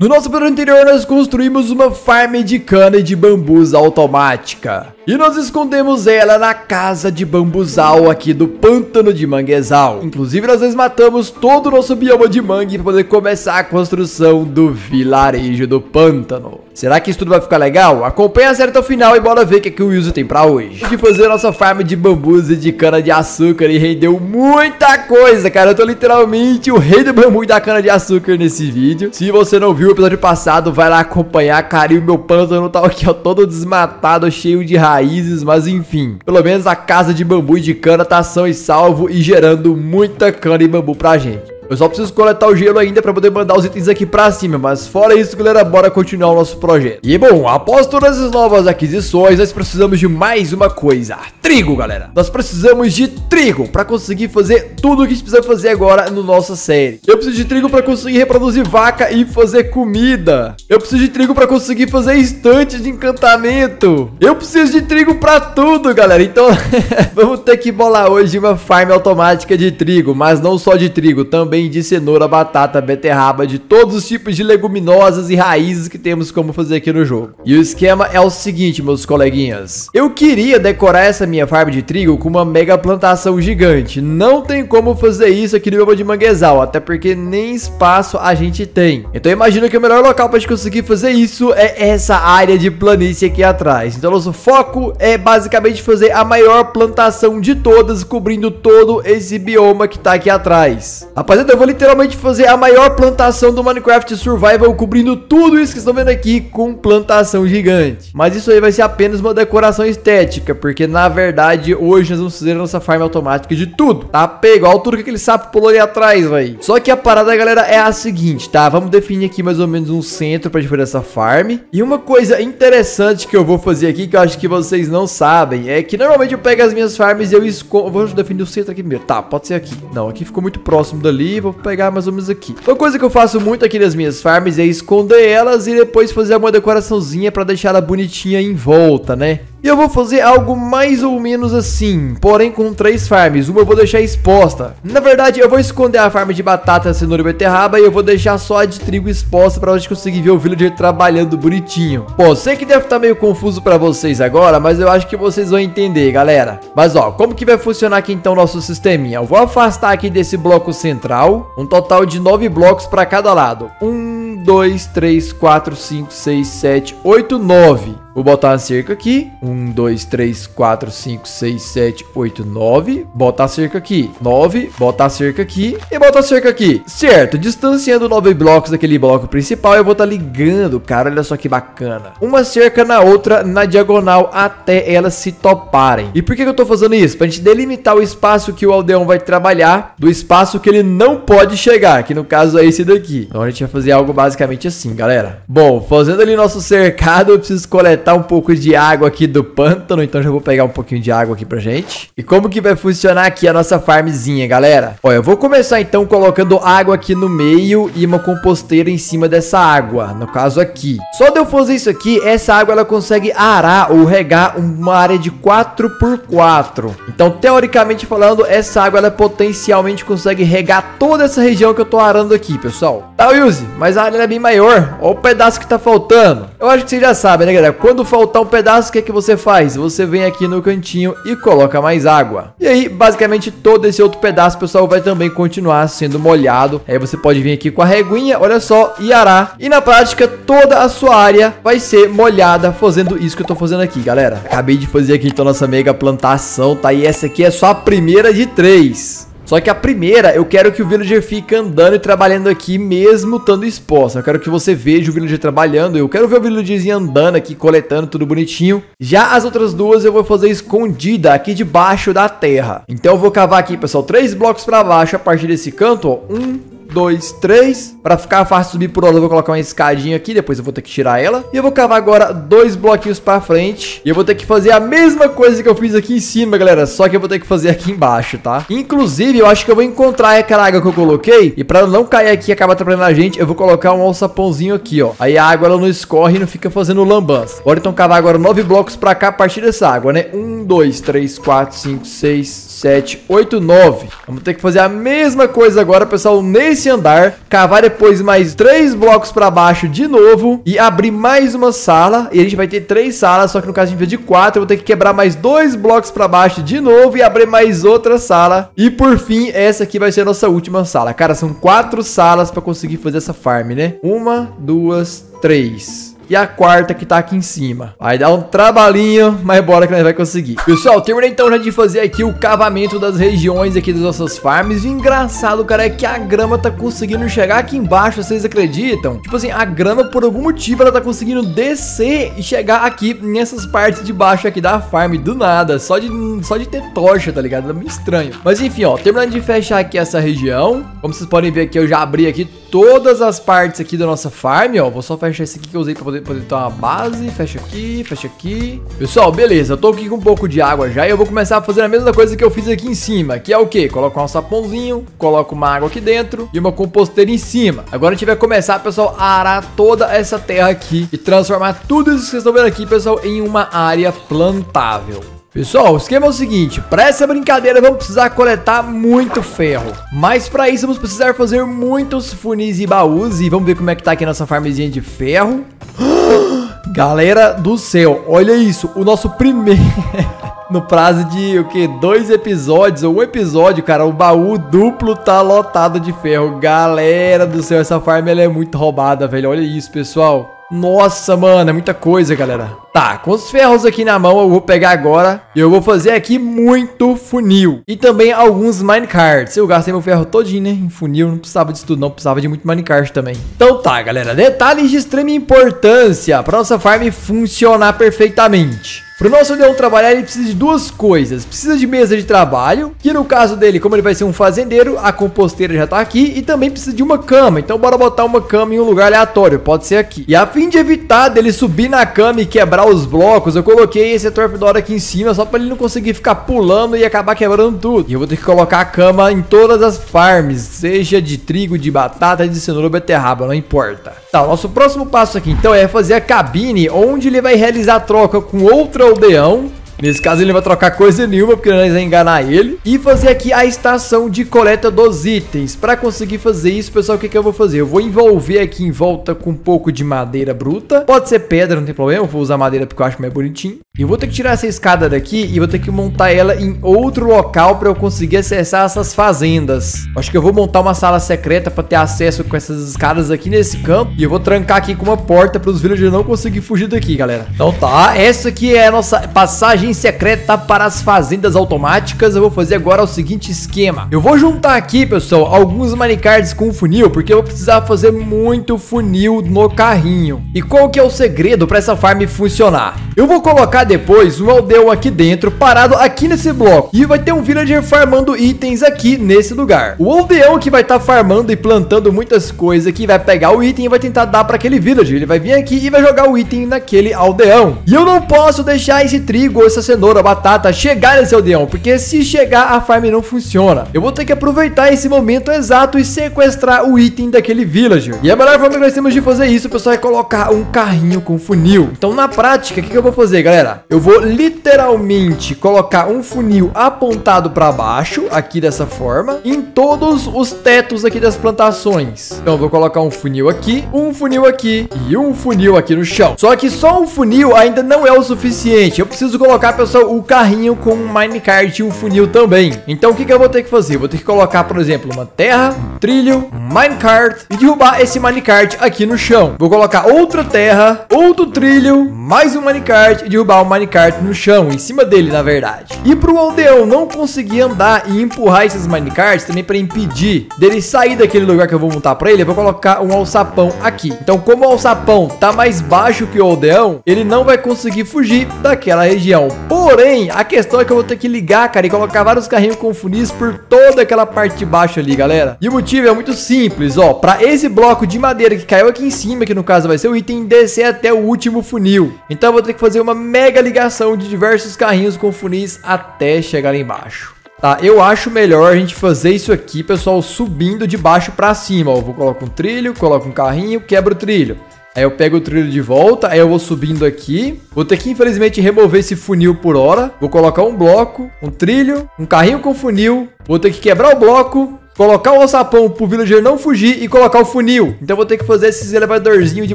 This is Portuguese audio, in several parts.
No nosso episódio anterior, nós construímos uma farm de cana de bambus automática. E nós escondemos ela na casa de bambuzal aqui do pântano de manguezal. Inclusive, nós desmatamos todo o nosso bioma de mangue para poder começar a construção do vilarejo do pântano. Será que isso tudo vai ficar legal? Acompanhe a série até o final e bora ver o que, é que o Wilson tem pra hoje. De fazer nossa farm de bambus e de cana de açúcar e rendeu muita coisa, cara. Eu tô literalmente o rei do bambu e da cana de açúcar nesse vídeo. Se você não viu o episódio passado, vai lá acompanhar, cara. E o meu pântano tá aqui, ó, todo desmatado, cheio de raízes, mas enfim. Pelo menos a casa de bambu e de cana tá são e salvo e gerando muita cana e bambu pra gente. Eu só preciso coletar o gelo ainda para poder mandar os itens aqui para cima, mas fora isso, galera, bora continuar o nosso projeto. E bom, após todas as novas aquisições, nós precisamos de mais uma coisa. Trigo, galera. Nós precisamos de trigo para conseguir fazer tudo o que a gente precisa fazer agora no nossa série. Eu preciso de trigo para conseguir reproduzir vaca e fazer comida. Eu preciso de trigo para conseguir fazer estante de encantamento. Eu preciso de trigo para tudo, galera. Então, vamos ter que bolar hoje uma farm automática de trigo, mas não só de trigo, também também de cenoura, batata, beterraba, de todos os tipos de leguminosas e raízes que temos como fazer aqui no jogo. E o esquema é o seguinte, meus coleguinhas. Eu queria decorar essa minha farm de trigo com uma mega plantação gigante. Não tem como fazer isso aqui no meu de manguezal, até porque nem espaço a gente tem. Então imagino que o melhor local para gente conseguir fazer isso é essa área de planície aqui atrás. Então nosso foco é basicamente fazer a maior plantação de todas, cobrindo todo esse bioma que tá aqui atrás. Rapaziada, eu vou literalmente fazer a maior plantação do Minecraft Survival, cobrindo tudo isso que estão vendo aqui com plantação gigante. Mas isso aí vai ser apenas uma decoração estética, porque na verdade hoje nós vamos fazer a nossa farm automática de tudo, tá? Pega, olha tudo que aquele sapo pulou ali atrás, velho. Só que a parada, galera, é a seguinte, tá? Vamos definir aqui mais ou menos um centro pra gente fazer essa farm. E uma coisa interessante que eu vou fazer aqui, que eu acho que vocês não sabem, é que normalmente eu pego as minhas farms e eu escondo... Vou definir o centro aqui primeiro. Tá, pode ser aqui. Não, aqui ficou muito próximo dali vou pegar mais ou menos aqui. Uma coisa que eu faço muito aqui nas minhas farms é esconder elas e depois fazer uma decoraçãozinha para deixar ela bonitinha em volta, né? E eu vou fazer algo mais ou menos assim, porém com três farms. Uma eu vou deixar exposta. Na verdade, eu vou esconder a farm de batata, cenoura e beterraba e eu vou deixar só a de trigo exposta para a gente conseguir ver o villager trabalhando bonitinho. Bom, sei que deve estar tá meio confuso para vocês agora, mas eu acho que vocês vão entender, galera. Mas ó, como que vai funcionar aqui então nosso sisteminha? Eu vou afastar aqui desse bloco central, um total de nove blocos para cada lado. Um, dois, três, quatro, cinco, seis, sete, oito, nove. Vou botar a cerca aqui. 1, 2, 3, 4, 5, 6, 7, 8, 9. Bota a cerca aqui. 9. Bota a cerca aqui. E bota a cerca aqui. Certo. Distanciando 9 blocos daquele bloco principal, eu vou estar tá ligando, cara. Olha só que bacana. Uma cerca na outra, na diagonal, até elas se toparem. E por que, que eu tô fazendo isso? Pra gente delimitar o espaço que o aldeão vai trabalhar do espaço que ele não pode chegar. Que no caso é esse daqui. Então a gente vai fazer algo basicamente assim, galera. Bom, fazendo ali nosso cercado, eu preciso coletar um pouco de água aqui do pântano, então já vou pegar um pouquinho de água aqui pra gente. E como que vai funcionar aqui a nossa farmzinha, galera? Ó, eu vou começar então colocando água aqui no meio e uma composteira em cima dessa água, no caso aqui. Só de eu fazer isso aqui, essa água ela consegue arar ou regar uma área de 4 por 4 Então, teoricamente falando, essa água ela potencialmente consegue regar toda essa região que eu tô arando aqui, pessoal. Tá, Yuzi? Mas a área é bem maior. Olha o pedaço que tá faltando. Eu acho que vocês já sabem, né, galera? Quando faltar um pedaço, o que, é que você faz? Você vem aqui no cantinho e coloca mais água. E aí, basicamente, todo esse outro pedaço, pessoal, vai também continuar sendo molhado. Aí você pode vir aqui com a reguinha, olha só, e arar. E na prática, toda a sua área vai ser molhada fazendo isso que eu tô fazendo aqui, galera. Acabei de fazer aqui, então, nossa mega plantação, tá? E essa aqui é só a primeira de três. Só que a primeira, eu quero que o villager fique andando e trabalhando aqui, mesmo estando exposto. Eu quero que você veja o villager trabalhando. Eu quero ver o villagerzinho andando aqui, coletando tudo bonitinho. Já as outras duas eu vou fazer escondida aqui debaixo da terra. Então eu vou cavar aqui, pessoal, três blocos para baixo a partir desse canto, ó. Um, dois, três. Pra ficar fácil subir por ela, eu vou colocar uma escadinha aqui. Depois eu vou ter que tirar ela. E eu vou cavar agora dois bloquinhos pra frente. E eu vou ter que fazer a mesma coisa que eu fiz aqui em cima, galera. Só que eu vou ter que fazer aqui embaixo, tá? Inclusive, eu acho que eu vou encontrar aquela água que eu coloquei. E pra não cair aqui e acabar atrapalhando a gente, eu vou colocar um alçapãozinho aqui, ó. Aí a água, ela não escorre e não fica fazendo lambança. Bora então cavar agora nove blocos pra cá a partir dessa água, né? Um, dois, três, quatro, cinco, seis, 7, 8, 9. Vamos ter que fazer a mesma coisa agora, pessoal, nesse nesse andar, cavar depois mais três blocos pra baixo de novo e abrir mais uma sala. E a gente vai ter três salas, só que no caso a gente precisa de quatro. Eu vou ter que quebrar mais dois blocos pra baixo de novo e abrir mais outra sala. E por fim, essa aqui vai ser a nossa última sala. Cara, são quatro salas pra conseguir fazer essa farm, né? Uma, duas, três e a quarta que tá aqui em cima. Vai dar um trabalhinho, mas bora que nós vai conseguir. Pessoal, terminei então já de fazer aqui o cavamento das regiões aqui das nossas farms. E o engraçado, cara, é que a grama tá conseguindo chegar aqui embaixo, vocês acreditam? Tipo assim, a grama, por algum motivo, ela tá conseguindo descer e chegar aqui nessas partes de baixo aqui da farm, do nada. Só de, só de ter tocha, tá ligado? É meio estranho. Mas enfim, ó, terminando de fechar aqui essa região. Como vocês podem ver aqui, eu já abri aqui todas as partes aqui da nossa farm, ó. Vou só fechar esse aqui que eu usei pra poder, poder ter uma base. Fecha aqui, fecha aqui. Pessoal, beleza. Eu tô aqui com um pouco de água já e eu vou começar a fazer a mesma coisa que eu fiz aqui em cima, que é o quê? Colocar um sapãozinho, coloco uma água aqui dentro e uma composteira em cima. Agora a gente vai começar, pessoal, a arar toda essa terra aqui e transformar tudo isso que vocês estão vendo aqui, pessoal, em uma área plantável. Pessoal, o esquema é o seguinte, para essa brincadeira vamos precisar coletar muito ferro, mas para isso vamos precisar fazer muitos funis e baús e vamos ver como é que tá aqui a nossa farmzinha de ferro. Galera do céu, olha isso, o nosso primeiro... no prazo de o que? Dois episódios ou um episódio, cara, o baú duplo tá lotado de ferro. Galera do céu, essa farm ela é muito roubada, velho. Olha isso, pessoal. Nossa, mano, é muita coisa, galera. Tá, com os ferros aqui na mão eu vou pegar agora e eu vou fazer aqui muito funil. E também alguns minecarts. Eu gastei meu ferro todinho, né, em funil, não precisava disso tudo não, precisava de muito minecart também. Então tá, galera, detalhes de extrema importância para nossa farm funcionar perfeitamente. Para o nosso leão trabalhar, ele precisa de duas coisas. Precisa de mesa de trabalho, que no caso dele, como ele vai ser um fazendeiro, a composteira já está aqui. E também precisa de uma cama. Então bora botar uma cama em um lugar aleatório, pode ser aqui. E a fim de evitar dele subir na cama e quebrar os blocos, eu coloquei esse torpedor aqui em cima, só para ele não conseguir ficar pulando e acabar quebrando tudo. E eu vou ter que colocar a cama em todas as farms, seja de trigo, de batata, de cenoura ou beterraba, não importa. Tá, o nosso próximo passo aqui então é fazer a cabine, onde ele vai realizar a troca com outra aldeão Nesse caso ele não vai trocar coisa nenhuma, porque nós vamos enganar ele. E fazer aqui a estação de coleta dos itens. Para conseguir fazer isso, pessoal, o que, que eu vou fazer? Eu vou envolver aqui em volta com um pouco de madeira bruta. Pode ser pedra, não tem problema. Eu vou usar madeira porque eu acho mais bonitinho. Eu vou ter que tirar essa escada daqui e vou ter que montar ela em outro local para eu conseguir acessar essas fazendas. Acho que eu vou montar uma sala secreta para ter acesso com essas escadas aqui nesse campo. E eu vou trancar aqui com uma porta para os villagers não conseguir fugir daqui, galera. Então tá, essa aqui é a nossa passagem secreta para as fazendas automáticas, eu vou fazer agora o seguinte esquema. Eu vou juntar aqui, pessoal, alguns minecards com funil, porque eu vou precisar fazer muito funil no carrinho. E qual que é o segredo para essa farm funcionar? Eu vou colocar depois um aldeão aqui dentro, parado aqui nesse bloco. E vai ter um villager farmando itens aqui nesse lugar. O aldeão que vai estar tá farmando e plantando muitas coisas aqui, vai pegar o item e vai tentar dar para aquele villager. Ele vai vir aqui e vai jogar o item naquele aldeão. E eu não posso deixar esse trigo essa cenoura, batata chegar nesse aldeão, porque se chegar a farm não funciona. Eu vou ter que aproveitar esse momento exato e sequestrar o item daquele villager. E a melhor forma que nós temos de fazer isso, pessoal, é colocar um carrinho com funil. Então, na prática, o que, que eu vou fazer, galera? Eu vou literalmente colocar um funil apontado para baixo, aqui dessa forma, em todos os tetos aqui das plantações. Então, vou colocar um funil aqui, um funil aqui e um funil aqui no chão. Só que só um funil ainda não é o suficiente. Eu preciso colocar pessoal, o carrinho com um minecart e um funil também. Então o que, que eu vou ter que fazer? Vou ter que colocar, por exemplo, uma terra, um trilho, um minecart e derrubar esse minecart aqui no chão. Vou colocar outra terra, outro trilho, mais um minecart e derrubar o minecart no chão, em cima dele, na verdade. E pro aldeão não conseguir andar e empurrar esses minecarts, também para impedir dele sair daquele lugar que eu vou montar para ele, eu vou colocar um alçapão aqui. Então, como o alçapão tá mais baixo que o aldeão, ele não vai conseguir fugir daquela região. Porém, a questão é que eu vou ter que ligar, cara, e colocar vários carrinhos com funis por toda aquela parte de baixo ali, galera. E o motivo é muito simples, ó. Pra esse bloco de madeira que caiu aqui em cima, que no caso vai ser o item, descer até o último funil. Então eu vou ter que fazer uma mega ligação de diversos carrinhos com funis até chegar lá embaixo. Tá, eu acho melhor a gente fazer isso aqui, pessoal, subindo de baixo pra cima, ó. Eu vou colocar um trilho, coloco um carrinho, quebra o trilho. Aí eu pego o trilho de volta, aí eu vou subindo aqui. Vou ter que, infelizmente, remover esse funil por hora. Vou colocar um bloco, um trilho, um carrinho com funil. Vou ter que quebrar o bloco, colocar o alçapão pro villager não fugir e colocar o funil. Então vou ter que fazer esses elevadorzinhos de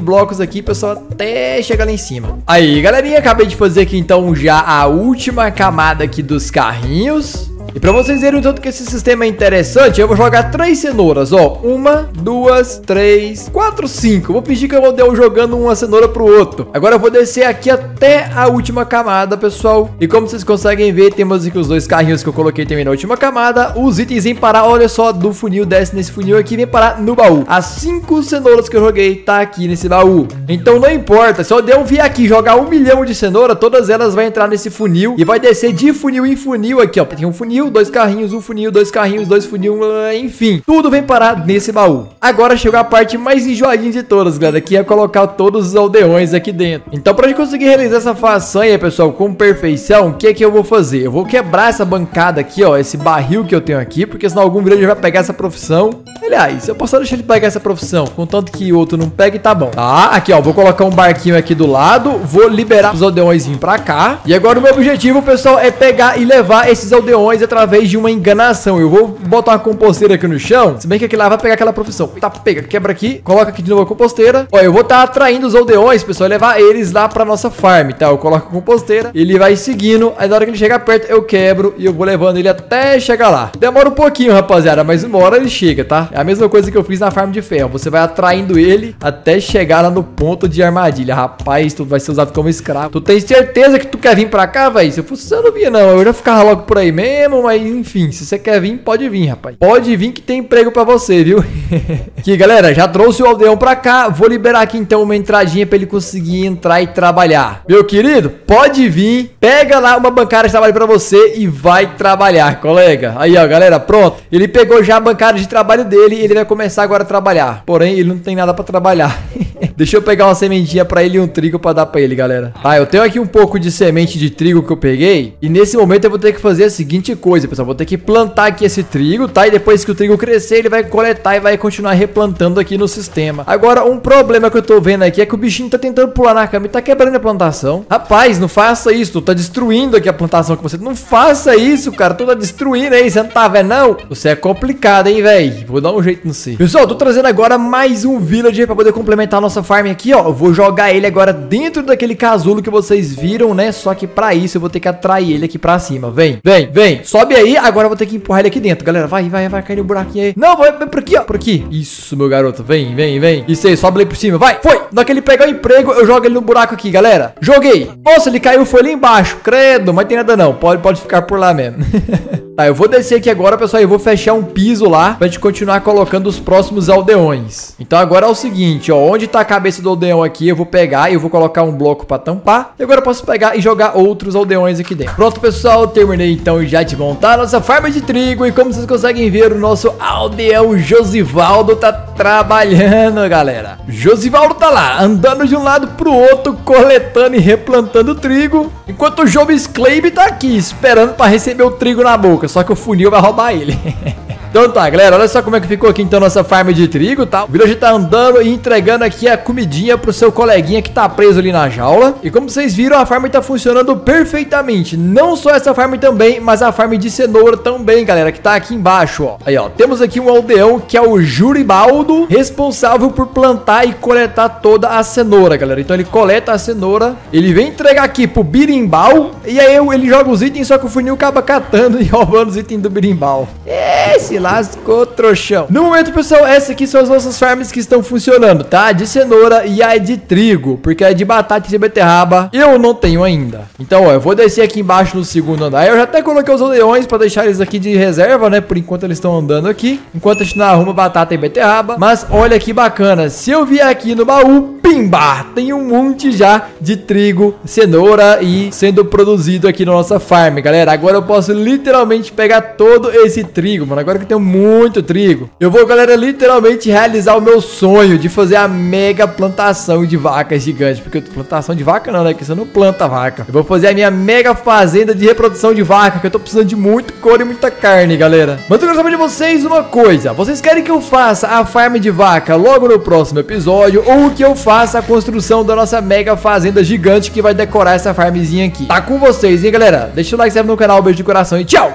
blocos aqui, pessoal, até chegar lá em cima. Aí, galerinha, acabei de fazer aqui então já a última camada aqui dos carrinhos. E pra vocês verem o tanto que esse sistema é interessante, eu vou jogar três cenouras, ó. Uma, duas, três, quatro, cinco. Vou fingir que eu dar jogando uma cenoura pro outro. Agora eu vou descer aqui até a última camada, pessoal. E como vocês conseguem ver, temos aqui os dois carrinhos que eu coloquei também na última camada. Os itens em parar, olha só, do funil, desce nesse funil aqui vem parar no baú. As cinco cenouras que eu joguei tá aqui nesse baú. Então não importa, se eu der um vir aqui jogar um milhão de cenoura, todas elas vão entrar nesse funil e vai descer de funil em funil aqui, ó. Tem um funil, funil, dois carrinhos, um funil, dois carrinhos, dois funil, enfim. Tudo vem parar nesse baú. Agora chegou a parte mais enjoadinha de todas, galera, que é colocar todos os aldeões aqui dentro. Então, pra gente conseguir realizar essa façanha, pessoal, com perfeição, o que é que eu vou fazer? Eu vou quebrar essa bancada aqui, ó, esse barril que eu tenho aqui, porque senão algum villager vai pegar essa profissão. Aliás, eu posso deixar ele pegar essa profissão, contanto que o outro não pegue, tá bom. Tá, aqui, ó, vou colocar um barquinho aqui do lado, vou liberar os aldeões pra cá. E agora o meu objetivo, pessoal, é pegar e levar esses aldeões através de uma enganação. Eu vou botar uma composteira aqui no chão, se bem que aqui lá vai pegar aquela profissão. Tá, pega, quebra aqui, coloca aqui de novo a composteira. Ó, eu vou estar tá atraindo os aldeões, pessoal, levar eles lá pra nossa farm, tá? Eu coloco a composteira, ele vai seguindo, aí na hora que ele chegar perto, eu quebro e eu vou levando ele até chegar lá. Demora um pouquinho, rapaziada, mas uma hora ele chega, tá? É a mesma coisa que eu fiz na farm de ferro. Você vai atraindo ele até chegar lá no ponto de armadilha. Rapaz, tu vai ser usado como escravo. Tu tem certeza que tu quer vir pra cá, velho? Se eu fosse, eu não via, não. Eu já ficava logo por aí mesmo, mas enfim, se você quer vir, pode vir, rapaz. Pode vir que tem emprego pra você, viu? aqui, galera, já trouxe o aldeão pra cá. Vou liberar aqui, então, uma entradinha pra ele conseguir entrar e trabalhar. Meu querido, pode vir. Pega lá uma bancada de trabalho pra você e vai trabalhar, colega. Aí, ó, galera, pronto. Ele pegou já a bancada de trabalho dele e ele vai começar agora a trabalhar. Porém, ele não tem nada pra trabalhar. Deixa eu pegar uma sementinha pra ele e um trigo pra dar pra ele, galera. Ah, eu tenho aqui um pouco de semente de trigo que eu peguei. E nesse momento eu vou ter que fazer a seguinte coisa, pessoal. Vou ter que plantar aqui esse trigo, tá? E depois que o trigo crescer, ele vai coletar e vai continuar replantando aqui no sistema. Agora, um problema que eu tô vendo aqui é que o bichinho tá tentando pular na cama e tá quebrando a plantação. Rapaz, não faça isso. Tu tá destruindo aqui a plantação que você... Não faça isso, cara. Tu tá destruindo aí. Você não tá vendo, não? Você é complicado, hein, velho? Vou dar um jeito no si. Pessoal, tô trazendo agora mais um villager pra poder complementar a nossa farm aqui, ó. Eu vou jogar ele agora dentro daquele casulo que vocês viram, né? Só que pra isso eu vou ter que atrair ele aqui pra cima. Vem, vem, vem. Sobe aí. Agora eu vou ter que empurrar ele aqui dentro, galera. Vai, vai, vai cair no buraquinho aí. Não, vai, vai por aqui, ó. Por aqui. Isso, meu garoto. Vem, vem, vem. Isso aí, sobe ali por cima. Vai, foi. Na que ele pegar o emprego, eu jogo ele no buraco aqui, galera. Joguei. Nossa, ele caiu, foi ali embaixo. Credo, mas tem nada não. Pode, pode ficar por lá mesmo. Tá, eu vou descer aqui agora, pessoal, e vou fechar um piso lá pra gente continuar colocando os próximos aldeões. Então agora é o seguinte, ó, onde tá a cabeça do aldeão aqui, eu vou pegar e eu vou colocar um bloco pra tampar. E agora eu posso pegar e jogar outros aldeões aqui dentro. Pronto, pessoal, terminei então já de montar a nossa farma de trigo. E como vocês conseguem ver, o nosso aldeão Josivaldo tá trabalhando, galera. Josivaldo tá lá, andando de um lado pro outro, coletando e replantando trigo. Enquanto o Jobs Clave tá aqui, esperando pra receber o trigo na boca só que o funil vai roubar ele. Então tá, galera, olha só como é que ficou aqui então nossa farm de trigo, tá? O Village tá andando e entregando aqui a comidinha pro seu coleguinha que tá preso ali na jaula. E como vocês viram, a farm tá funcionando perfeitamente. Não só essa farm também, mas a farm de cenoura também, galera, que tá aqui embaixo, ó. Aí, ó, temos aqui um aldeão que é o Juribaldo, responsável por plantar e coletar toda a cenoura, galera. Então ele coleta a cenoura, ele vem entregar aqui pro birimbau, e aí ele joga os itens, só que o funil acaba catando e roubando os itens do birimbau. Esse lascou, trouxão. No momento, pessoal, essas aqui são as nossas farms que estão funcionando, tá? De cenoura e a de trigo, porque a de batata e de beterraba eu não tenho ainda. Então, ó, eu vou descer aqui embaixo no segundo andar. Eu já até coloquei os leões para deixar eles aqui de reserva, né? Por enquanto eles estão andando aqui, enquanto a gente não arruma batata e beterraba. Mas olha que bacana, se eu vier aqui no baú, pimba, tem um monte já de trigo, cenoura e sendo produzido aqui na nossa farm, galera. Agora eu posso literalmente pegar todo esse trigo, mano. Agora que eu tenho muito trigo. Eu vou, galera, literalmente realizar o meu sonho de fazer a mega plantação de vacas gigante. Porque plantação de vaca não, né? Que você não planta vaca. Eu vou fazer a minha mega fazenda de reprodução de vaca, que eu tô precisando de muito couro e muita carne, galera. Mas eu quero saber de vocês uma coisa. Vocês querem que eu faça a farm de vaca logo no próximo episódio? Ou que eu faça a construção da nossa mega fazenda gigante que vai decorar essa farmzinha aqui? Tá com vocês, hein, galera? Deixa o like, se no canal, beijo de coração e tchau!